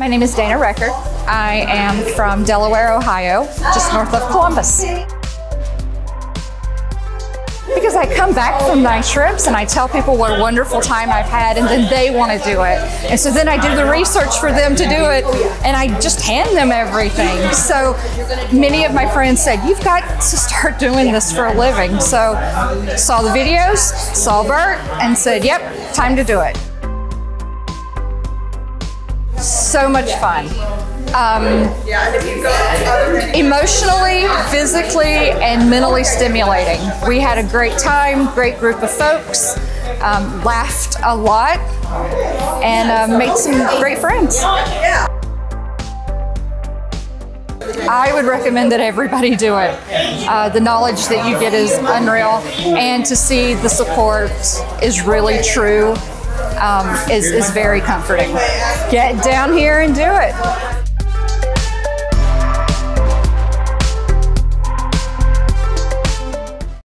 My name is Dana Record. I am from Delaware, Ohio, just north of Columbus. Because I come back from my trips and I tell people what a wonderful time I've had, and then they want to do it. And so then I do the research for them to do it, and I just hand them everything. So many of my friends said, You've got to start doing this for a living. So saw the videos, saw Bert, and said, Yep, time to do it so much fun. Um, emotionally, physically, and mentally stimulating. We had a great time, great group of folks, um, laughed a lot, and uh, made some great friends. I would recommend that everybody do it. Uh, the knowledge that you get is unreal, and to see the support is really true um, is, is very comforting. Get down here and do it.